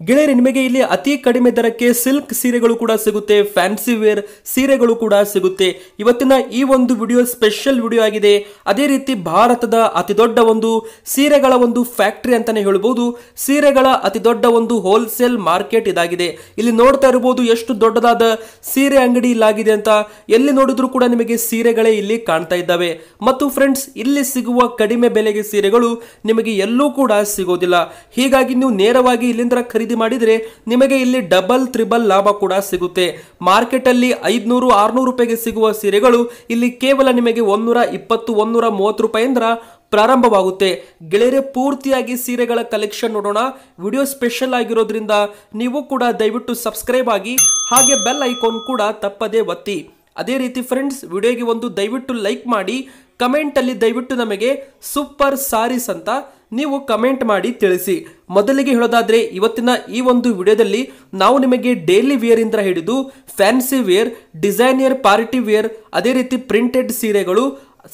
ಗೆಳೆಯರೆ, ನಿಮಗೆ ಇಲ್ಲಿ ಅತಿ ಕಡಿಮೆ ದರಕ್ಕೆ ಸಿಲ್ಕ್ ಸೀರೆಗಳು ಕೂಡ ಸಿಗುತ್ತೆ, ಫ್ಯಾನ್ಸಿ ವೇರ್ ಸೀರೆಗಳು ಕೂಡ ಸಿಗುತ್ತೆ. ಇವತ್ತಿನ ಈ ಒಂದು ವಿಡಿಯೋ ಸ್ಪೆಷಲ್ ವಿಡಿಯೋ ಆಗಿದೆ. ಅದೇ ರೀತಿ ಭಾರತದ ಅತಿ ದೊಡ್ಡ ಒಂದು ಸೀರೆಗಳ ಒಂದು ಫ್ಯಾಕ್ಟರಿ ಅಂತಾನೆ ಹೇಳ್ಬೋದು. ಸೀರೆಗಳ ಅತಿ ದೊಡ್ಡ ಒಂದು ಹೋಲ್ಸೇಲ್ ಮಾರ್ಕೆಟ್ ಇದಾಗಿದೆ. ಇಲ್ಲಿ ನೋಡ್ತಾ ಇರಬಹುದು ಎಷ್ಟು ದೊಡ್ಡದಾದ ಸೀರೆ ಅಂಗಡಿ ಇಲ್ಲಾಗಿದೆ ಅಂತ. ಎಲ್ಲಿ ನೋಡಿದ್ರು ಕೂಡ ನಿಮಗೆ ಸೀರೆಗಳೇ ಇಲ್ಲಿ ಕಾಣ್ತಾ ಇದ್ದಾವೆ. ಮತ್ತು ಫ್ರೆಂಡ್ಸ್ ಇಲ್ಲಿ ಸಿಗುವ ಕಡಿಮೆ ಬೆಲೆಗೆ ಸೀರೆಗಳು ನಿಮಗೆ ಎಲ್ಲೂ ಕೂಡ ಸಿಗೋದಿಲ್ಲ. ಹೀಗಾಗಿ ನೀವು ನೇರವಾಗಿ ಇಲ್ಲಿಂದ ಮಾಡಿದ್ರೆ ನಿಮಗೆ ಇಲ್ಲಿ ಡಬಲ್, ತ್ರಿಬಲ್ ಲಾಭ ಕೂಡ ಸಿಗುತ್ತೆ. ಮಾರ್ಕೆಟಲ್ಲಿ ಐದುನೂರು, ಆರ್ನೂರು ರೂಪಾಯಿಗೆ ಸಿಗುವ ಸೀರೆಗಳು ಇಲ್ಲಿ ಕೇವಲ ನಿಮಗೆ ಒಂದೂರ ಇಪ್ಪತ್ತು, ಒಂದೂರ ಮೂವತ್ತು ರೂಪಾಯಿಂದ ಪ್ರಾರಂಭವಾಗುತ್ತೆ. ಗೆಳೆಯರೆ, ಪೂರ್ತಿಯಾಗಿ ಸೀರೆಗಳ ಕಲೆಕ್ಷನ್ ನೋಡೋಣ. ವಿಡಿಯೋ ಸ್ಪೆಷಲ್ ಆಗಿರೋದ್ರಿಂದ ನೀವು ಕೂಡ ದಯವಿಟ್ಟು ಸಬ್ಸ್ಕ್ರೈಬ್ ಆಗಿ, ಹಾಗೆ ಬೆಲ್ ಐಕಾನ್ ಕೂಡ ತಪ್ಪದೇ ಒತ್ತಿ. ಅದೇ ರೀತಿ ಫ್ರೆಂಡ್ಸ್ ವಿಡಿಯೋಗೆ ಒಂದು ದಯವಿಟ್ಟು ಲೈಕ್ ಮಾಡಿ ಕಮೆಂಟ್ ಅಲ್ಲಿ ದಯವಿಟ್ಟು ನಮಗೆ ಸೂಪರ್ ಸಾರೀಸ್ ಅಂತ ನೀವು ಕಮೆಂಟ್ ಮಾಡಿ ತಿಳಿಸಿ. ಮೊದಲಿಗೆ ಹೇಳೋದಾದರೆ, ಇವತ್ತಿನ ಈ ಒಂದು ವಿಡಿಯೋದಲ್ಲಿ ನಾವು ನಿಮಗೆ ಡೈಲಿ ವೇರಿಂದ ಹಿಡಿದು fancy wear designer party wear ಅದೇ ರೀತಿ ಪ್ರಿಂಟೆಡ್ ಸೀರೆಗಳು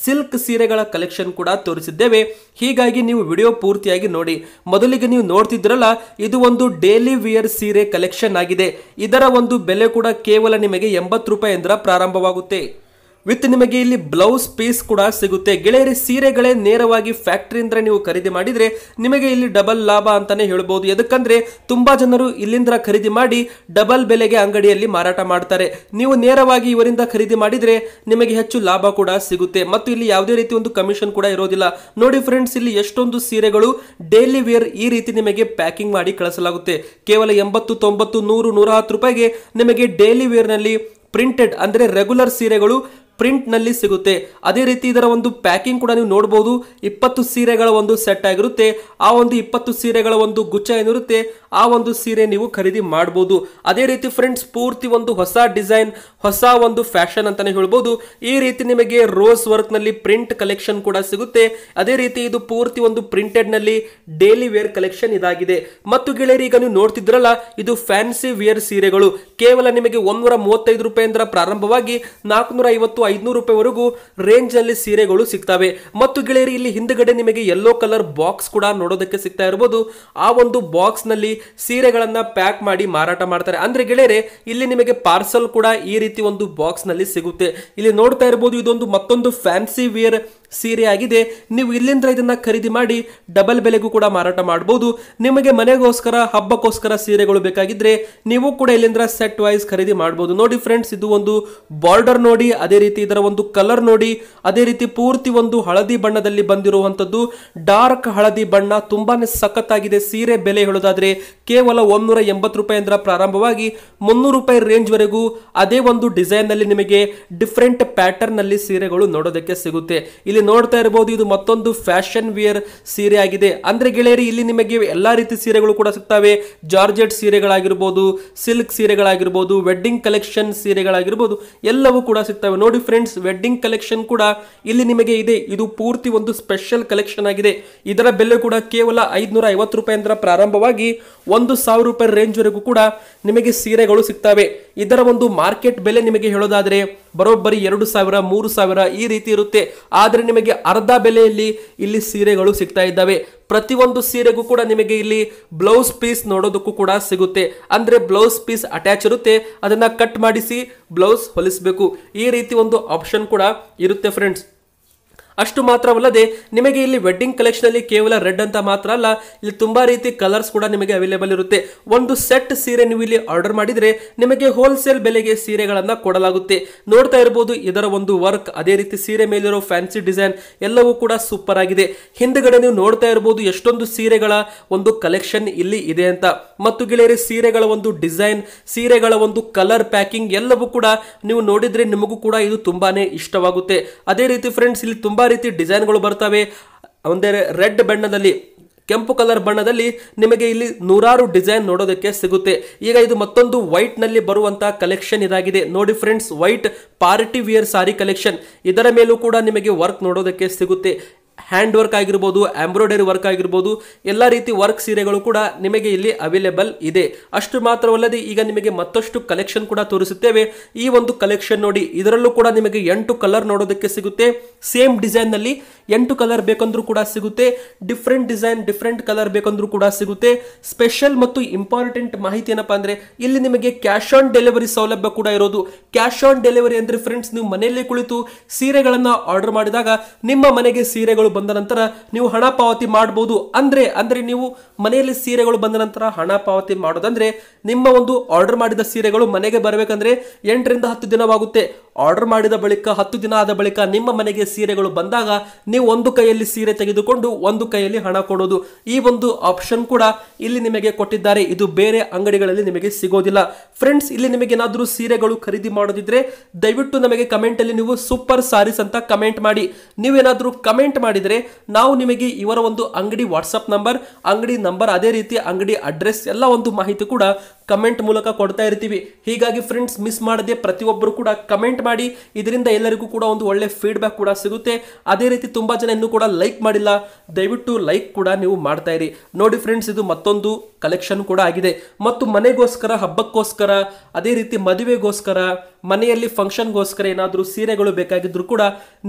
ಸಿಲ್ಕ್ ಸೀರೆಗಳ ಕಲೆಕ್ಷನ್ ಕೂಡ ತೋರಿಸಿದ್ದೇವೆ. ಹೀಗಾಗಿ ನೀವು ವಿಡಿಯೋ ಪೂರ್ತಿಯಾಗಿ ನೋಡಿ. ಮೊದಲಿಗೆ ನೀವು ನೋಡ್ತಿದ್ರಲ್ಲ ಇದು ಒಂದು ಡೇಲಿ ವಿಯರ್ ಸೀರೆ ಕಲೆಕ್ಷನ್ ಆಗಿದೆ. ಇದರ ಒಂದು ಬೆಲೆ ಕೂಡ ಕೇವಲ ನಿಮಗೆ ಎಂಬತ್ತು ರೂಪಾಯಿಂದ ಪ್ರಾರಂಭವಾಗುತ್ತೆ. ವಿತ್ ನಿಮಗೆ ಇಲ್ಲಿ ಬ್ಲೌಸ್ ಪೀಸ್ ಕೂಡ ಸಿಗುತ್ತೆ. ಗೆಳೆಯರಿ, ಸೀರೆಗಳೇ ನೇರವಾಗಿ ಫ್ಯಾಕ್ಟ್ರಿಯಿಂದ ನೀವು ಖರೀದಿ ಮಾಡಿದ್ರೆ ನಿಮಗೆ ಇಲ್ಲಿ ಡಬಲ್ ಲಾಭ ಅಂತಾನೆ ಹೇಳ್ಬೋದು. ಯಾಕಂದ್ರೆ ತುಂಬಾ ಜನರು ಇಲ್ಲಿಂದ ಖರೀದಿ ಮಾಡಿ ಡಬಲ್ ಬೆಲೆಗೆ ಅಂಗಡಿಯಲ್ಲಿ ಮಾರಾಟ ಮಾಡ್ತಾರೆ. ನೀವು ನೇರವಾಗಿ ಇವರಿಂದ ಖರೀದಿ ಮಾಡಿದ್ರೆ ನಿಮಗೆ ಹೆಚ್ಚು ಲಾಭ ಕೂಡ ಸಿಗುತ್ತೆ. ಮತ್ತು ಇಲ್ಲಿ ಯಾವುದೇ ರೀತಿ ಒಂದು ಕಮಿಷನ್ ಕೂಡ ಇರೋದಿಲ್ಲ. ನೋಡಿ ಫ್ರೆಂಡ್ಸ್, ಇಲ್ಲಿ ಎಷ್ಟೊಂದು ಸೀರೆಗಳು ಡೈಲಿ ವೇರ್ ಈ ರೀತಿ ನಿಮಗೆ ಪ್ಯಾಕಿಂಗ್ ಮಾಡಿ ಕಳಿಸಲಾಗುತ್ತೆ. ಕೇವಲ ಎಂಬತ್ತು, ತೊಂಬತ್ತು, ನೂರು ನೂರ ಹತ್ತು ರೂಪಾಯಿಗೆ ನಿಮಗೆ ಡೈಲಿ ವೇರ್ನಲ್ಲಿ ಪ್ರಿಂಟೆಡ್ ಅಂದ್ರೆ ರೆಗ್ಯುಲರ್ ಸೀರೆಗಳು ಪ್ರಿಂಟ್ನಲ್ಲಿ ಸಿಗುತ್ತೆ. ಅದೇ ರೀತಿ ಇದರ ಒಂದು ಪ್ಯಾಕಿಂಗ್ ಕೂಡ ನೀವು ನೋಡಬಹುದು ಇಪ್ಪತ್ತು ಸೀರೆಗಳ ಒಂದು ಸೆಟ್ ಆಗಿರುತ್ತೆ. ಆ ಒಂದು ಇಪ್ಪತ್ತು ಸೀರೆಗಳ ಒಂದು ಗುಚ್ಛ ಏನಿರುತ್ತೆ? ಆ ಒಂದು ಸೀರೆ ನೀವು ಖರೀದಿ ಮಾಡಬಹುದು ಅದೇ ರೀತಿ ಫ್ರೆಂಡ್ಸ್ ಪೂರ್ತಿ ಒಂದು ಹೊಸ ಡಿಸೈನ್, ಹೊಸ ಒಂದು ಫ್ಯಾಷನ್ ಅಂತಾನೆ ಹೇಳ್ಬೋದು. ಈ ರೀತಿ ನಿಮಗೆ ರೋಸ್ ವರ್ಕ್ನಲ್ಲಿ ಪ್ರಿಂಟ್ ಕಲೆಕ್ಷನ್ ಕೂಡ ಸಿಗುತ್ತೆ. ಅದೇ ರೀತಿ ಇದು ಪೂರ್ತಿ ಒಂದು ಪ್ರಿಂಟೆಡ್ನಲ್ಲಿ ಡೈಲಿ ವೇರ್ ಕಲೆಕ್ಷನ್ ಇದಾಗಿದೆ. ಮತ್ತು ಗೆಳೆಯರಿ, ಈಗ ನೀವು ನೋಡ್ತಿದ್ರಲ್ಲ ಇದು ಫ್ಯಾನ್ಸಿ ವೇರ್ ಸೀರೆಗಳು. ಕೇವಲ ನಿಮಗೆ ಒಂದೂರ ಮೂವತ್ತೈದು ರೂಪಾಯಿಂದ ಪ್ರಾರಂಭವಾಗಿ ನಾಲ್ಕುನೂರ ಐವತ್ತು ಐದುನೂರು ರೂಪಾಯಿವರೆಗೂ ರೇಂಜ್ನಲ್ಲಿ ಸೀರೆಗಳು ಸಿಗ್ತವೆ. ಮತ್ತು ಗೆಳೆಯರಿ, ಇಲ್ಲಿ ಹಿಂದ್ಗಡೆ ನಿಮಗೆ ಯೆಲ್ಲೋ ಕಲರ್ ಬಾಕ್ಸ್ ಕೂಡ ನೋಡೋದಕ್ಕೆ ಸಿಗ್ತಾ ಇರಬಹುದು ಆ ಒಂದು ಬಾಕ್ಸ್ನಲ್ಲಿ ಸೀರೆಗಳನ್ನ ಪ್ಯಾಕ್ ಮಾಡಿ ಮಾರಾಟ ಮಾಡ್ತಾರೆ. ಅಂದ್ರೆ ಗೆಳೆಯರೆ, ಇಲ್ಲಿ ನಿಮಗೆ ಪಾರ್ಸಲ್ ಕೂಡ ಈ ರೀತಿ ಒಂದು ಬಾಕ್ಸ್ನಲ್ಲಿ ಸಿಗುತ್ತೆ. ಇಲ್ಲಿ ನೋಡ್ತಾ ಇರಬಹುದು ಇದೊಂದು ಮತ್ತೊಂದು ಫ್ಯಾನ್ಸಿ ವೇರ್ ಸೀರೆ ಆಗಿದೆ ನೀವು ಇಲ್ಲಿಂದ ಇದನ್ನ ಖರೀದಿ ಮಾಡಿ ಡಬಲ್ ಬೆಲೆಗೂ ಕೂಡ ಮಾರಾಟ ಮಾಡಬಹುದು ನಿಮಗೆ ಮನೆಗೋಸ್ಕರ, ಹಬ್ಬಕ್ಕೋಸ್ಕರ ಸೀರೆಗಳು ಬೇಕಾಗಿದ್ರೆ ನೀವು ಕೂಡ ಇಲ್ಲಿಂದ ಸೆಟ್ ವೈಸ್ ಖರೀದಿ ಮಾಡಬಹುದು ನೋಡಿ ಫ್ರೆಂಡ್ಸ್ ಇದು ಒಂದು ಬಾರ್ಡರ್ ನೋಡಿ, ಅದೇ ರೀತಿ ಇದರ ಒಂದು ಕಲರ್ ನೋಡಿ, ಅದೇ ರೀತಿ ಪೂರ್ತಿ ಒಂದು ಹಳದಿ ಬಣ್ಣದಲ್ಲಿ ಬಂದಿರುವಂತದ್ದು ಡಾರ್ಕ್ ಹಳದಿ ಬಣ್ಣ, ತುಂಬಾನೇ ಸಖತ್ತಾಗಿದೆ ಸೀರೆ ಬೆಲೆ ಹೇಳೋದಾದ್ರೆ. ಕೇವಲ ಒಂದೂರ ಎಂಬತ್ತು ರೂಪಾಯಿಂದ ಪ್ರಾರಂಭವಾಗಿ ಮುನ್ನೂರು ರೂಪಾಯಿ ರೇಂಜ್ ವರೆಗೂ ಅದೇ ಒಂದು ಡಿಸೈನ್ನಲ್ಲಿ ನಿಮಗೆ ಡಿಫ್ರೆಂಟ್ ಪ್ಯಾಟರ್ನ್ನಲ್ಲಿ ಸೀರೆಗಳು ನೋಡೋದಕ್ಕೆ ಸಿಗುತ್ತೆ. ಇಲ್ಲಿ ನೋಡ್ತಾ ಇರಬಹುದು ಇದು ಮತ್ತೊಂದು ಫ್ಯಾಷನ್ ವೇರ್ ಸೀರೆ ಆಗಿದೆ. ಅಂದ್ರೆ ಗೆಳೆಯರಿ, ಇಲ್ಲಿ ನಿಮಗೆ ಎಲ್ಲಾ ರೀತಿ ಸೀರೆಗಳು ಕೂಡ ಸಿಗ್ತವೆ. ಜಾರ್ಜೆಟ್ ಸೀರೆಗಳಾಗಿರ್ಬೋದು, ಸಿಲ್ಕ್ ಸೀರೆಗಳಾಗಿರ್ಬೋದು, ವೆಡ್ಡಿಂಗ್ ಕಲೆಕ್ಷನ್ ಸೀರೆಗಳಾಗಿರ್ಬೋದು, ಎಲ್ಲವೂ ಕೂಡ ಸಿಗ್ತವೆ. ನೋಡಿ ಫ್ರೆಂಡ್ಸ್, ವೆಡ್ಡಿಂಗ್ ಕಲೆಕ್ಷನ್ ಕೂಡ ಇಲ್ಲಿ ನಿಮಗೆ ಇದೆ. ಇದು ಪೂರ್ತಿ ಒಂದು ಸ್ಪೆಷಲ್ ಕಲೆಕ್ಷನ್ ಆಗಿದೆ. ಇದರ ಬೆಲೆ ಕೂಡ ಕೇವಲ ಐದುನೂರ ಐವತ್ತು ರೂಪಾಯಿಂದ ಪ್ರಾರಂಭವಾಗಿ ಒಂದು ಸಾವಿರ ರೂಪಾಯಿ ರೇಂಜ್ ವರೆಗೂ ಕೂಡ ನಿಮಗೆ ಸೀರೆಗಳು ಸಿಗ್ತವೆ. ಇದರ ಒಂದು ಮಾರ್ಕೆಟ್ ಬೆಲೆ ನಿಮಗೆ ಹೇಳೋದಾದ್ರೆ ಬರೋಬ್ಬರಿ ಎರಡು ಸಾವಿರ, ಮೂರು ಸಾವಿರ ಈ ರೀತಿ ಇರುತ್ತೆ. ಆದರೆ ನಿಮಗೆ ಅರ್ಧ ಬೆಲೆಯಲ್ಲಿ ಇಲ್ಲಿ ಸೀರೆಗಳು ಸಿಗ್ತಾ ಇದ್ದಾವೆ. ಪ್ರತಿಯೊಂದು ಸೀರೆಗೂ ಕೂಡ ನಿಮಗೆ ಇಲ್ಲಿ ಬ್ಲೌಸ್ ಪೀಸ್ ನೋಡೋದಕ್ಕೂ ಕೂಡ ಸಿಗುತ್ತೆ. ಅಂದರೆ ಬ್ಲೌಸ್ ಪೀಸ್ ಅಟ್ಯಾಚ್ ಇರುತ್ತೆ. ಅದನ್ನು ಕಟ್ ಮಾಡಿಸಿ ಬ್ಲೌಸ್ ಹೊಲಿಸಬೇಕು. ಈ ರೀತಿ ಒಂದು ಆಪ್ಷನ್ ಕೂಡ ಇರುತ್ತೆ ಫ್ರೆಂಡ್ಸ್ ಅಷ್ಟು ಮಾತ್ರವಲ್ಲದೆ ನಿಮಗೆ ಇಲ್ಲಿ ವೆಡ್ಡಿಂಗ್ ಕಲೆಕ್ಷನ್ ಅಲ್ಲಿ ಕೇವಲ ರೆಡ್ ಅಂತ ಮಾತ್ರ ಅಲ್ಲ, ಇಲ್ಲಿ ತುಂಬಾ ರೀತಿ ಕಲರ್ಸ್ ಕೂಡ ನಿಮಗೆ ಅವೈಲೇಬಲ್ ಇರುತ್ತೆ. ಒಂದು ಸೆಟ್ ಸೀರೆ ನೀವು ಇಲ್ಲಿ ಆರ್ಡರ್ ಮಾಡಿದ್ರೆ ನಿಮಗೆ ಹೋಲ್ಸೇಲ್ ಬೆಲೆಗೆ ಸೀರೆಗಳನ್ನ ಕೊಡಲಾಗುತ್ತೆ. ನೋಡ್ತಾ ಇರಬಹುದು ಇದರ ಒಂದು ವರ್ಕ್ ಅದೇ ರೀತಿ ಸೀರೆ ಮೇಲಿರೋ ಫ್ಯಾನ್ಸಿ ಡಿಸೈನ್ ಎಲ್ಲವೂ ಕೂಡ ಸೂಪರ್ ಆಗಿದೆ. ಹಿಂದ್ಗಡೆ ನೀವು ನೋಡ್ತಾ ಇರಬಹುದು ಎಷ್ಟೊಂದು ಸೀರೆಗಳ ಒಂದು ಕಲೆಕ್ಷನ್ ಇಲ್ಲಿ ಇದೆ ಅಂತ. ಮತ್ತು ಗೆಳೆಯರಿ, ಸೀರೆಗಳ ಒಂದು ಡಿಸೈನ್ ಸೀರೆಗಳ ಒಂದು ಕಲರ್ ಪ್ಯಾಕಿಂಗ್ ಎಲ್ಲವೂ ಕೂಡ ನೀವು ನೋಡಿದ್ರೆ ನಿಮಗೂ ಕೂಡ ಇದು ತುಂಬಾನೇ ಇಷ್ಟವಾಗುತ್ತೆ. ಅದೇ ರೀತಿ ಫ್ರೆಂಡ್ಸ್ ಇಲ್ಲಿ ತುಂಬಾ ರೀತಿ ಡಿಸೈನ್ಗಳು ಬರ್ತವೆ. ಒಂದೇ ರೆಡ್ ಬಣ್ಣದಲ್ಲಿ, ಕೆಂಪು ಕಲರ್ ಬಣ್ಣದಲ್ಲಿ ನಿಮಗೆ ಇಲ್ಲಿ ನೂರಾರು ಡಿಸೈನ್ ನೋಡೋದಕ್ಕೆ ಸಿಗುತ್ತೆ. ಈಗ ಇದು ಮತ್ತೊಂದು ವೈಟ್ನಲ್ಲಿ ಬರುವಂತಹ ಕಲೆಕ್ಷನ್ ಇದಾಗಿದೆ. ನೋಡಿ friends, white party wear sari collection. ಇದರ ಮೇಲೂ ಕೂಡ ನಿಮಗೆ ವರ್ಕ್ ನೋಡೋದಕ್ಕೆ ಸಿಗುತ್ತೆ. ಹ್ಯಾಂಡ್ ವರ್ಕ್ ಆಗಿರ್ಬೋದು, ಎಂಬ್ರಾಯ್ಡರಿ ವರ್ಕ್ ಆಗಿರ್ಬೋದು, ಎಲ್ಲ ರೀತಿ ವರ್ಕ್ ಸೀರೆಗಳು ಕೂಡ ನಿಮಗೆ ಇಲ್ಲಿ ಅವೈಲೇಬಲ್ ಇದೆ. ಅಷ್ಟು ಮಾತ್ರವಲ್ಲದೆ ಈಗ ನಿಮಗೆ ಮತ್ತಷ್ಟು ಕಲೆಕ್ಷನ್ ಕೂಡ ತೋರಿಸುತ್ತೇವೆ. ಈ ಒಂದು ಕಲೆಕ್ಷನ್ ನೋಡಿ, ಇದರಲ್ಲೂ ಕೂಡ ನಿಮಗೆ ಎಂಟು ಕಲರ್ ನೋಡೋದಕ್ಕೆ ಸಿಗುತ್ತೆ. ಸೇಮ್ ಡಿಸೈನ್ನಲ್ಲಿ ಎಂಟು ಕಲರ್ ಬೇಕಂದ್ರೂ ಕೂಡ ಸಿಗುತ್ತೆ. ಡಿಫ್ರೆಂಟ್ ಡಿಸೈನ್ ಡಿಫ್ರೆಂಟ್ ಕಲರ್ ಬೇಕಂದ್ರೂ ಕೂಡ ಸಿಗುತ್ತೆ. ಸ್ಪೆಷಲ್ ಮತ್ತು ಇಂಪಾರ್ಟೆಂಟ್ ಮಾಹಿತಿ ಏನಪ್ಪಾ ಅಂದ್ರೆ, ಇಲ್ಲಿ ನಿಮಗೆ ಕ್ಯಾಶ್ ಆನ್ ಡೆಲಿವರಿ ಸೌಲಭ್ಯ ಕೂಡ ಇರೋದು. ಕ್ಯಾಶ್ ಆನ್ ಡೆಲಿವರಿ ಅಂದ್ರೆ ಫ್ರೆಂಡ್ಸ್ ನೀವು ಮನೆಯಲ್ಲೇ ಕುಳಿತು ಸೀರೆಗಳನ್ನ ಆರ್ಡರ್ ಮಾಡಿದಾಗ ನಿಮ್ಮ ಮನೆಗೆ ಸೀರೆಗಳು ಬಂದ ನಂತರ ನೀವು ಹಣ ಪಾವತಿ ಮಾಡಬಹುದು ಅಂದ್ರೆ ಅಂದ್ರೆ ನೀವು ಮನೆಯಲ್ಲಿ ಸೀರೆಗಳು ಬಂದ ನಂತರ ಹಣ ಪಾವತಿ ಮಾಡೋದಂದ್ರೆ, ನಿಮ್ಮ ಒಂದು ಆರ್ಡರ್ ಮಾಡಿದ ಸೀರೆಗಳು ಮನೆಗೆ ಬರಬೇಕಂದ್ರೆ ಎಂಟರಿಂದ ಹತ್ತು ದಿನವಾಗುತ್ತೆ. ಆರ್ಡರ್ ಮಾಡಿದ ಬಳಿಕ, ಹತ್ತು ದಿನ ಆದ ಬಳಿಕ ನಿಮ್ಮ ಮನೆಗೆ ಸೀರೆಗಳು ಬಂದಾಗ ನೀವು ಒಂದು ಕೈಯಲ್ಲಿ ಸೀರೆ ತೆಗೆದುಕೊಂಡು ಒಂದು ಕೈಯಲ್ಲಿ ಹಣ ಕೊಡೋದು. ಈ ಒಂದು ಆಪ್ಷನ್ ಕೂಡ ಇಲ್ಲಿ ನಿಮಗೆ ಕೊಟ್ಟಿದ್ದಾರೆ. ಇದು ಬೇರೆ ಅಂಗಡಿಗಳಲ್ಲಿ ನಿಮಗೆ ಸಿಗೋದಿಲ್ಲ. ಫ್ರೆಂಡ್ಸ್ ಇಲ್ಲಿ ನಿಮಗೆ ಏನಾದರೂ ಸೀರೆಗಳು ಖರೀದಿ ಮಾಡೋದಿದ್ರೆ ದಯವಿಟ್ಟು ನಮಗೆ ಕಮೆಂಟಲ್ಲಿ ನೀವು ಸೂಪರ್ ಸಾರೀಸ್ ಅಂತ ಕಮೆಂಟ್ ಮಾಡಿ. ನೀವೇನಾದರೂ ಕಮೆಂಟ್ ಮಾಡಿದ್ರೆ ನಾವು ನಿಮಗೆ ಇವರ ಒಂದು ಅಂಗಡಿ ವಾಟ್ಸಪ್ ನಂಬರ್ ಅಂಗಡಿ ನಂಬರ್ ಅದೇ ರೀತಿ ಅಂಗಡಿ ಅಡ್ರೆಸ್ ಎಲ್ಲ ಒಂದು ಮಾಹಿತಿ ಕೂಡ ಕಮೆಂಟ್ ಮೂಲಕ ಕೊಡ್ತಾ ಇರ್ತೀವಿ. ಹೀಗಾಗಿ ಫ್ರೆಂಡ್ಸ್ ಮಿಸ್ ಮಾಡದೆ ಪ್ರತಿಯೊಬ್ಬರು ಕೂಡ ಕಮೆಂಟ್ ಮಾಡಿ. ಇದರಿಂದ ಎಲ್ಲರಿಗೂ ಕೂಡ ಒಂದು ಒಳ್ಳೆ ಫೀಡ್ಬ್ಯಾಕ್ ಕೂಡ ಸಿಗುತ್ತೆ. ಅದೇ ರೀತಿ ತುಂಬ ಜನ ಇನ್ನೂ ಕೂಡ ಲೈಕ್ ಮಾಡಿಲ್ಲ. ದಯವಿಟ್ಟು ಲೈಕ್ ಕೂಡ ನೀವು ಮಾಡ್ತಾ ಇರಿ. ನೋಡಿ ಫ್ರೆಂಡ್ಸ್ ಇದು ಮತ್ತೊಂದು ಕಲೆಕ್ಷನ್ ಕೂಡ ಆಗಿದೆ. ಮತ್ತು ಮನೆಗೋಸ್ಕರ, ಹಬ್ಬಕ್ಕೋಸ್ಕರ, ಅದೇ ರೀತಿ ಮದುವೆಗೋಸ್ಕರ, ಮನೆಯಲ್ಲಿ ಫಂಕ್ಷನ್ಗೋಸ್ಕರ ಏನಾದರೂ ಸೀರೆಗಳು ಬೇಕಾಗಿದ್ದರೂ ಕೂಡ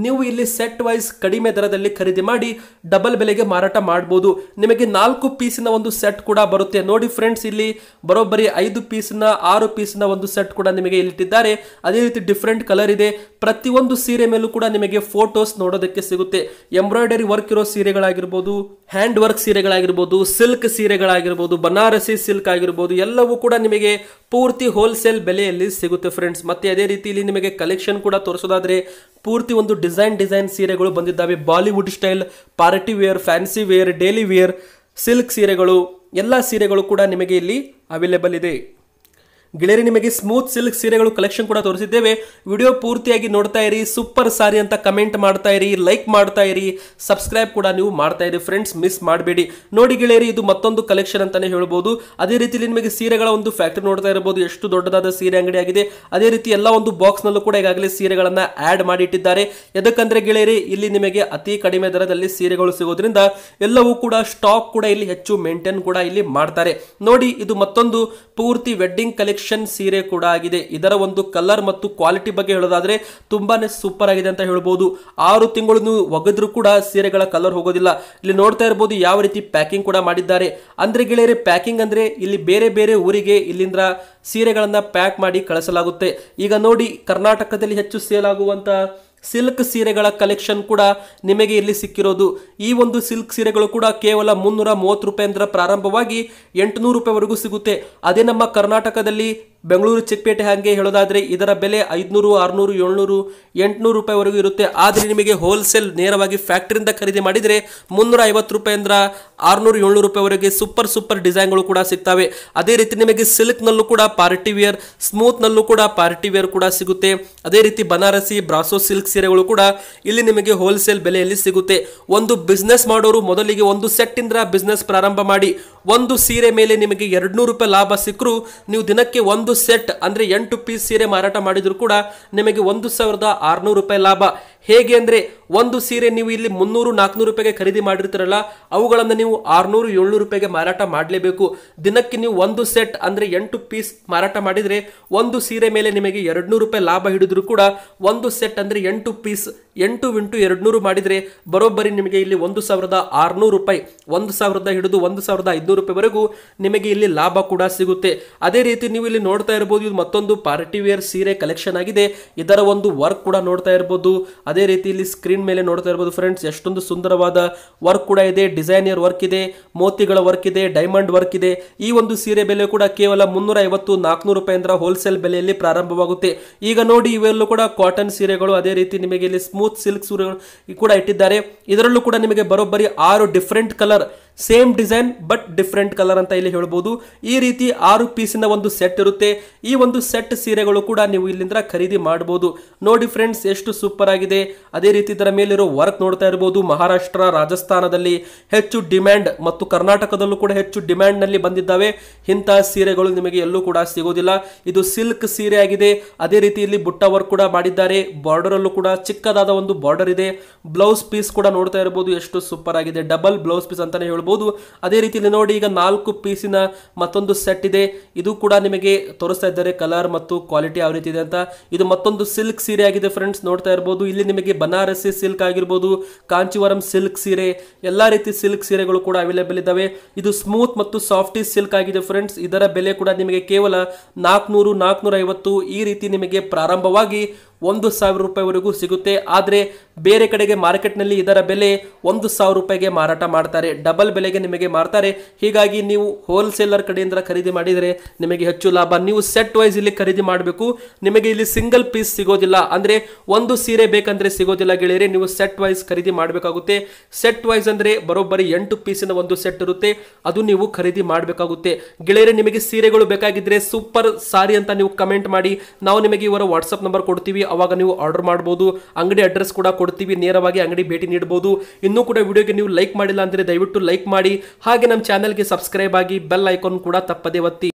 ನೀವು ಇಲ್ಲಿ ಸೆಟ್ ವೈಸ್ ಕಡಿಮೆ ದರದಲ್ಲಿ ಖರೀದಿ ಮಾಡಿ ಡಬಲ್ ಬೆಲೆಗೆ ಮಾರಾಟ ಮಾಡ್ಬೋದು. ನಿಮಗೆ ನಾಲ್ಕು ಪೀಸಿನ ಒಂದು ಸೆಟ್ ಕೂಡ ಬರುತ್ತೆ. ನೋಡಿ ಫ್ರೆಂಡ್ಸ್ ಇಲ್ಲಿ ಬರೋಬ್ಬರಿ ಐದು ಪೀಸ್ನ, ಆರು ಪೀಸ್ನ ಒಂದು ಸೆಟ್ ಕೂಡ ನಿಮಗೆ ಇಲ್ಲಿಟ್ಟಿದ್ದಾರೆ. ಅದೇ ರೀತಿ ಡಿಫ್ರೆಂಟ್ ಕಲರ್ ಇದೆ. ಪ್ರತಿಯೊಂದು ಸೀರೆ ಮೇಲೂ ಕೂಡ ನಿಮಗೆ ಫೋಟೋಸ್ ನೋಡೋದಕ್ಕೆ ಸಿಗುತ್ತೆ. ಎಂಬ್ರಾಯ್ಡರಿ ವರ್ಕ್ ಇರೋ ಸೀರೆಗಳಾಗಿರ್ಬೋದು, ಹ್ಯಾಂಡ್ ವರ್ಕ್ ಸೀರೆಗಳಾಗಿರ್ಬೋದು, ಸಿಲ್ಕ್ ಸೀರೆಗಳಾಗಿರ್ಬೋದು, ಬನಾರಸಿ ಸಿಲ್ಕ್ ಆಗಿರ್ಬೋದು, ಎಲ್ಲವೂ ಕೂಡ ನಿಮಗೆ ಪೂರ್ತಿ ಹೋಲ್ಸೇಲ್ ಬೆಲೆಯಲ್ಲಿ ಸಿಗುತ್ತೆ ಫ್ರೆಂಡ್ಸ್. ಮತ್ತೆ ಅದೇ ರೀತಿ ಇಲ್ಲಿ ನಿಮಗೆ ಕಲೆಕ್ಷನ್ ಕೂಡ ತೋರಿಸೋದಾದ್ರೆ ಪೂರ್ತಿ ಒಂದು ಡಿಸೈನ್ ಡಿಸೈನ್ ಸೀರೆಗಳು ಬಂದಿದ್ದಾವೆ. Bollywood style, party wear, fancy wear, daily wear, silk ಸೀರೆಗಳು. ಎಲ್ಲ ಸೀರೆಗಳು ಕೂಡ ನಿಮಗೆ ಇಲ್ಲಿ ಅವೈಲೇಬಲ್ ಇದೆ. ಗೆಳೆಯರಿ, ನಿಮಗೆ ಸ್ಮೂತ್ ಸಿಲ್ಕ್ ಸೀರೆಗಳು ಕಲೆಕ್ಷನ್ ಕೂಡ ತೋರಿಸಿದ್ದೇವೆ. ವಿಡಿಯೋ ಪೂರ್ತಿಯಾಗಿ ನೋಡ್ತಾ ಇರಿ ಸೂಪರ್ ಸಾರಿ ಅಂತ ಕಮೆಂಟ್ ಮಾಡ್ತಾ ಇರಿ ಲೈಕ್ ಮಾಡ್ತಾ ಇರಿ ಸಬ್ಸ್ಕ್ರೈಬ್ ಕೂಡ ನೀವು ಮಾಡ್ತಾ ಇರಿ ಫ್ರೆಂಡ್ಸ್ ಮಿಸ್ ಮಾಡಬೇಡಿ. ನೋಡಿ ಗೆಳೆಯರಿ, ಇದು ಮತ್ತೊಂದು ಕಲೆಕ್ಷನ್ ಅಂತಾನೆ ಹೇಳ್ಬೋದು. ಅದೇ ರೀತಿಯಲ್ಲಿ ನಿಮಗೆ ಸೀರೆಗಳ ಒಂದು ಫ್ಯಾಕ್ಟರಿ ನೋಡ್ತಾ ಇರಬಹುದು, ಎಷ್ಟು ದೊಡ್ಡದಾದ ಸೀರೆ ಅಂಗಡಿ ಆಗಿದೆ. ಅದೇ ರೀತಿ ಎಲ್ಲ ಒಂದು ಬಾಕ್ಸ್ ನಲ್ಲೂ ಕೂಡ ಈಗಾಗಲೇ ಸೀರೆಗಳನ್ನ ಆಡ್ ಮಾಡಿ ಇಟ್ಟಿದ್ದಾರೆ ಎದಕ್ಕಂದ್ರೆ ಗೆಳೆಯರಿ, ಇಲ್ಲಿ ನಿಮಗೆ ಅತಿ ಕಡಿಮೆ ದರದಲ್ಲಿ ಸೀರೆಗಳು ಸಿಗೋದ್ರಿಂದ ಎಲ್ಲವೂ ಕೂಡ ಸ್ಟಾಕ್ ಕೂಡ ಇಲ್ಲಿ ಹೆಚ್ಚು ಮೇಂಟೈನ್ ಕೂಡ ಇಲ್ಲಿ ಮಾಡ್ತಾರೆ. ನೋಡಿ, ಇದು ಮತ್ತೊಂದು ಪೂರ್ತಿ ವೆಡ್ಡಿಂಗ್ ಕಲೆಕ್ಷನ್ ಸೀರೆ ಕೂಡ ಆಗಿದೆ. ಇದರ ಒಂದು ಕಲರ್ ಮತ್ತು ಕ್ವಾಲಿಟಿ ಬಗ್ಗೆ ಹೇಳೋದಾದ್ರೆ ತುಂಬಾನೇ ಸೂಪರ್ ಆಗಿದೆ ಅಂತ ಹೇಳ್ಬೋದು. ಆರು ತಿಂಗಳು ಒಗೆದ್ರು ಒಗೆದ್ರೂ ಕೂಡ ಸೀರೆಗಳ ಕಲರ್ ಹೋಗೋದಿಲ್ಲ. ಇಲ್ಲಿ ನೋಡ್ತಾ ಇರಬಹುದು ಯಾವ ರೀತಿ ಪ್ಯಾಕಿಂಗ್ ಕೂಡ ಮಾಡಿದ್ದಾರೆ. ಅಂದ್ರೆ ಗೆಳೆಯರೆ ಪ್ಯಾಕಿಂಗ್ ಅಂದ್ರೆ ಇಲ್ಲಿ ಬೇರೆ ಬೇರೆ ಊರಿಗೆ ಇಲ್ಲಿಂದ ಸೀರೆಗಳನ್ನ ಪ್ಯಾಕ್ ಮಾಡಿ ಕಳಿಸಲಾಗುತ್ತೆ. ಈಗ ನೋಡಿ, ಕರ್ನಾಟಕದಲ್ಲಿ ಹೆಚ್ಚು ಸೇಲ್ ಆಗುವಂತ ಸಿಲ್ಕ್ ಸೀರೆಗಳ ಕಲೆಕ್ಷನ್ ಕೂಡ ನಿಮಗೆ ಇಲ್ಲಿ ಸಿಕ್ಕಿರೋದು. ಈ ಒಂದು ಸಿಲ್ಕ್ ಸೀರೆಗಳು ಕೂಡ ಕೇವಲ ಮುನ್ನೂರ ಮೂವತ್ತು ರೂಪಾಯಿಂದ ಪ್ರಾರಂಭವಾಗಿ ಎಂಟುನೂರು ರೂಪಾಯಿವರೆಗೂ ಸಿಗುತ್ತೆ. ಅದೇ ನಮ್ಮ ಕರ್ನಾಟಕದಲ್ಲಿ ಬೆಂಗಳೂರು ಚಿಕ್ಕಪೇಟೆ ಹಾಗೆ ಹೇಳೋದಾದರೆ ಇದರ ಬೆಲೆ ಐದುನೂರು, ಆರುನೂರು, ಏಳ್ನೂರು, ಎಂಟುನೂರು ರೂಪಾಯಿವರೆಗೂ ಇರುತ್ತೆ. ಆದರೆ ನಿಮಗೆ ಹೋಲ್ಸೇಲ್ ನೇರವಾಗಿ ಫ್ಯಾಕ್ಟ್ರಿಯಿಂದ ಖರೀದಿ ಮಾಡಿದರೆ ಮುನ್ನೂರ ಐವತ್ತು ರೂಪಾಯಿಂದ ಆರುನೂರು, ಏಳ್ನೂರು ರೂಪಾಯಿವರೆಗೆ ಸೂಪರ್ ಸೂಪರ್ ಡಿಸೈನ್ಗಳು ಕೂಡ ಸಿಗ್ತವೆ. ಅದೇ ರೀತಿ ನಿಮಗೆ ಸಿಲ್ಕ್ನಲ್ಲೂ ಕೂಡ ಪಾರ್ಟಿ ವೇರ್ ಸ್ಮೂತ್ನಲ್ಲೂ ಕೂಡ ಪಾರ್ಟಿ ವೇರ್ ಕೂಡ ಸಿಗುತ್ತೆ. ಅದೇ ರೀತಿ ಬನಾರಸಿ, ಬ್ರಾಸೋ ಸಿಲ್ಕ್ ಸೀರೆಗಳು ಕೂಡ ಇಲ್ಲಿ ನಿಮಗೆ ಹೋಲ್ಸೇಲ್ ಬೆಲೆಯಲ್ಲಿ ಸಿಗುತ್ತೆ. ಒಂದು ಬಿಸ್ನೆಸ್ ಮಾಡೋರು ಮೊದಲಿಗೆ ಒಂದು ಸೆಟ್ಟಿಂದ ಬಿಸ್ನೆಸ್ ಪ್ರಾರಂಭ ಮಾಡಿ, ಒಂದು ಸೀರೆ ಮೇಲೆ ನಿಮಗೆ ಎರಡ್ನೂರು ರೂಪಾಯಿ ಲಾಭ ಸಿಕ್ಕರೂ ನೀವು ದಿನಕ್ಕೆ ಒಂದು ಸೆಟ್ ಅಂದ್ರೆ ಎಂಟು ಪೀಸ್ ಸೀರೆ ಮಾರಾಟ ಮಾಡಿದ್ರು ಕೂಡ ನಿಮಗೆ ಒಂದು ಸಾವಿರದ ಆರ್ನೂರು ರೂಪಾಯಿ ಲಾಭ. ಹೇಗೆ ಅಂದರೆ ಒಂದು ಸೀರೆ ನೀವು ಇಲ್ಲಿ ಮುನ್ನೂರು, ನಾಲ್ಕುನೂರು ರೂಪಾಯಿಗೆ ಖರೀದಿ ಮಾಡಿರ್ತೀರಲ್ಲ, ಅವುಗಳನ್ನು ನೀವು ಆರ್ನೂರು, ಏಳ್ನೂರು ರೂಪಾಯಿಗೆ ಮಾರಾಟ ಮಾಡಲೇಬೇಕು. ದಿನಕ್ಕೆ ನೀವು ಒಂದು ಸೆಟ್ ಅಂದರೆ ಎಂಟು ಪೀಸ್ ಮಾರಾಟ ಮಾಡಿದರೆ, ಒಂದು ಸೀರೆ ಮೇಲೆ ನಿಮಗೆ ಎರಡ್ನೂರು ರೂಪಾಯಿ ಲಾಭ ಹಿಡಿದ್ರು ಕೂಡ ಒಂದು ಸೆಟ್ ಅಂದರೆ ಎಂಟು ಪೀಸ್, ಎಂಟು ಇಂಟು ಎರಡುನೂರು ಮಾಡಿದರೆ ಬರೋಬ್ಬರಿ ನಿಮಗೆ ಇಲ್ಲಿ ಒಂದು ಸಾವಿರದ ಆರ್ನೂರು ರೂಪಾಯಿ, ಒಂದು ಸಾವಿರದ ಹಿಡಿದು ಒಂದು ಸಾವಿರದ ಐದುನೂರು ರೂಪಾಯಿವರೆಗೂ ನಿಮಗೆ ಇಲ್ಲಿ ಲಾಭ ಕೂಡ ಸಿಗುತ್ತೆ. ಅದೇ ರೀತಿ ನೀವು ಇಲ್ಲಿ ನೋಡ್ತಾ ಇರ್ಬೋದು, ಇದು ಮತ್ತೊಂದು ಪಾರ್ಟಿ ವೇರ್ ಸೀರೆ ಕಲೆಕ್ಷನ್ ಆಗಿದೆ. ಇದರ ಒಂದು ವರ್ಕ್ ಕೂಡ ನೋಡ್ತಾ ಇರಬಹುದು ಅದೇ ರೀತಿ ಇಲ್ಲಿ ಸ್ಕ್ರೀನ್ ಮೇಲೆ ನೋಡ್ತಾ ಇರ್ಬೋದು ಫ್ರೆಂಡ್ಸ್ ಎಷ್ಟೊಂದು ಸುಂದರವಾದ ವರ್ಕ್ ಕೂಡ ಇದೆ. ಡಿಸೈನರ್ ವರ್ಕ್ ಇದೆ, ಮೋತಿಗಳ ವರ್ಕ್ ಇದೆ ಡೈಮಂಡ್ ವರ್ಕ್ ಇದೆ. ಈ ಒಂದು ಸೀರೆ ಬೆಲೆ ಕೂಡ ಕೇವಲ ಮುನ್ನೂರ ಐವತ್ತು ನಾಲ್ಕುನೂರು ರೂಪಾಯಿಂದ ಹೋಲ್ಸೇಲ್ ಬೆಲೆಯಲ್ಲಿ ಪ್ರಾರಂಭವಾಗುತ್ತೆ. ಈಗ ನೋಡಿ ಇವೆಲ್ಲೂ ಕೂಡ ಕಾಟನ್ ಸೀರೆಗಳು, ಅದೇ ರೀತಿ ನಿಮಗೆ ಇಲ್ಲಿ ಸ್ಮೂತ್ ಸಿಲ್ಕ್ ಸೀರೆಗಳು ಕೂಡ ಇಟ್ಟಿದ್ದಾರೆ. ಇದರಲ್ಲೂ ಕೂಡ ನಿಮಗೆ ಬರೋಬ್ಬರಿ ಆರು different colour same design but different colour ಅಂತ ಇಲ್ಲಿ ಹೇಳ್ಬೋದು. ಈ ರೀತಿ ಆರು ಪೀಸಿನ ಒಂದು ಸೆಟ್ ಇರುತ್ತೆ. ಈ ಒಂದು ಸೆಟ್ ಸೀರೆಗಳು ಕೂಡ ನೀವು ಇಲ್ಲಿಂದ ಖರೀದಿ ಮಾಡಬಹುದು ನೋಡಿ ಫ್ರೆಂಡ್ಸ್ ಎಷ್ಟು ಸೂಪರ್ ಆಗಿದೆ. ಅದೇ ರೀತಿ ಇದರ ಮೇಲಿರೋ ವರ್ಕ್ ನೋಡ್ತಾ ಇರಬಹುದು ಮಹಾರಾಷ್ಟ್ರ, ರಾಜಸ್ಥಾನದಲ್ಲಿ ಹೆಚ್ಚು ಡಿಮ್ಯಾಂಡ್ ಮತ್ತು ಕರ್ನಾಟಕದಲ್ಲೂ ಕೂಡ ಹೆಚ್ಚು ಡಿಮ್ಯಾಂಡ್ನಲ್ಲಿ ಬಂದಿದ್ದಾವೆ. ಇಂತಹ ಸೀರೆಗಳು ನಿಮಗೆ ಎಲ್ಲೂ ಕೂಡ ಸಿಗೋದಿಲ್ಲ. ಇದು ಸಿಲ್ಕ್ ಸೀರೆ ಆಗಿದೆ. ಅದೇ ರೀತಿ ಇಲ್ಲಿ ಬುಟ್ಟ ವರ್ಕ್ ಕೂಡ ಮಾಡಿದ್ದಾರೆ. ಬಾರ್ಡರ್ ಅಲ್ಲೂ ಕೂಡ ಚಿಕ್ಕದಾದ ಒಂದು ಬಾರ್ಡರ್ ಇದೆ. ಬ್ಲೌಸ್ ಪೀಸ್ ಕೂಡ ನೋಡ್ತಾ ಇರಬಹುದು ಎಷ್ಟು ಸೂಪರ್ ಆಗಿದೆ. ಡಬಲ್ ಬ್ಲೌಸ್ ಪೀಸ್ ಅಂತಾನೆ ಹೇಳ್ಬೋದು. ಅದೇ ರೀತಿಯಲ್ಲಿ ನೋಡಿ, ಈಗ ನಾಲ್ಕು ಪೀಸಿನ ಮತ್ತೊಂದು ಸೆಟ್ ಇದೆ. ಇದು ಕೂಡ ನಿಮಗೆ ತೋರಿಸ್ತಾ ಇದ್ದಾರೆ ಕಲರ್ ಮತ್ತು ಕ್ವಾಲಿಟಿ ಯಾವ ರೀತಿ ಇದೆ ಅಂತ. ಇದು ಮತ್ತೊಂದು ಸಿಲ್ಕ್ ಸೀರೆ ಆಗಿದೆ ಫ್ರೆಂಡ್ಸ್ ನೋಡ್ತಾ ಇರ್ಬೋದು. ಇಲ್ಲಿ ನಿಮಗೆ ಬನಾರಸಿ ಸಿಲ್ಕ್ ಆಗಿರ್ಬೋದು, ಕಾಂಚಿವರಂ ಸಿಲ್ಕ್ ಸೀರೆ, ಎಲ್ಲ ರೀತಿ ಸಿಲ್ಕ್ ಸೀರೆಗಳು ಕೂಡ ಅವೈಲೇಬಲ್ ಇದ್ದಾವೆ. ಇದು ಸ್ಮೂತ್ ಮತ್ತು ಸಾಫ್ಟಿ ಸಿಲ್ಕ್ ಆಗಿದೆ ಫ್ರೆಂಡ್ಸ್ ಇದರ ಬೆಲೆ ಕೂಡ ನಿಮಗೆ ಕೇವಲ ನಾಲ್ಕುನೂರು ನಾಲ್ಕುನೂರ ಈ ರೀತಿ ನಿಮಗೆ ಪ್ರಾರಂಭವಾಗಿ ಒಂದು ಸಾವಿರ ರೂಪಾಯಿವರೆಗೂ ಸಿಗುತ್ತೆ. ಆದರೆ ಬೇರೆ ಕಡೆಗೆ ಮಾರ್ಕೆಟ್ನಲ್ಲಿ ಇದರ ಬೆಲೆ ಒಂದು ಸಾವಿರ ರೂಪಾಯಿಗೆ ಮಾರಾಟ ಮಾಡ್ತಾರೆ. ಡಬಲ್ ಬೆಲೆಗೆ ನಿಮಗೆ ಮಾರ್ತಾರೆ. ಹೀಗಾಗಿ ನೀವು ಹೋಲ್ಸೇಲರ್ ಕಡೆಯಿಂದ ಖರೀದಿ ಮಾಡಿದರೆ ನಿಮಗೆ ಹೆಚ್ಚು ಲಾಭ. ನೀವು ಸೆಟ್ ವೈಸ್ ಇಲ್ಲಿ ಖರೀದಿ ಮಾಡಬೇಕು. ನಿಮಗೆ ಇಲ್ಲಿ ಸಿಂಗಲ್ ಪೀಸ್ ಸಿಗೋದಿಲ್ಲ. ಅಂದರೆ ಒಂದು ಸೀರೆ ಬೇಕಂದ್ರೆ ಸಿಗೋದಿಲ್ಲ ಗೆಳೆಯರೆ. ನೀವು ಸೆಟ್ ವೈಸ್ ಖರೀದಿ ಮಾಡಬೇಕಾಗುತ್ತೆ. ಸೆಟ್ ವೈಸ್ ಅಂದರೆ ಬರೋಬ್ಬರಿ ಎಂಟು ಪೀಸಿನ ಒಂದು ಸೆಟ್ ಇರುತ್ತೆ. ಅದು ನೀವು ಖರೀದಿ ಮಾಡಬೇಕಾಗುತ್ತೆ. ಗೆಳೆಯರೆ, ನಿಮಗೆ ಸೀರೆಗಳು ಬೇಕಾಗಿದ್ದರೆ ಸೂಪರ್ ಸಾರಿ ಅಂತ ನೀವು ಕಮೆಂಟ್ ಮಾಡಿ. ನಾವು ನಿಮಗೆ ಇವರ ವಾಟ್ಸಪ್ ನಂಬರ್ ಕೊಡ್ತೀವಿ. ಅವಾಗ ನೀವು ಆರ್ಡರ್ ಮಾಡಬಹುದು ಅಂಗಡಿ ಅಡ್ರೆಸ್ ಕೂಡ ಕೊಡ್ತೀವಿ, ನೇರವಾಗಿ ಅಂಗಡಿ ಭೇಟಿ ನೀಡಬಹುದು ಇನ್ನೂ ಕೂಡ ವಿಡಿಯೋಗೆ ನೀವು ಲೈಕ್ ಮಾಡಿಲ್ಲ ಅಂದ್ರೆ ದಯವಿಟ್ಟು ಲೈಕ್ ಮಾಡಿ. ಹಾಗೆ ನಮ್ಮ ಚಾನಲ್ಗೆ ಸಬ್ಸ್ಕ್ರೈಬ್ ಆಗಿ ಬೆಲ್ ಐಕಾನ್ ಕೂಡ ತಪ್ಪದೆ ಒತ್ತಿ.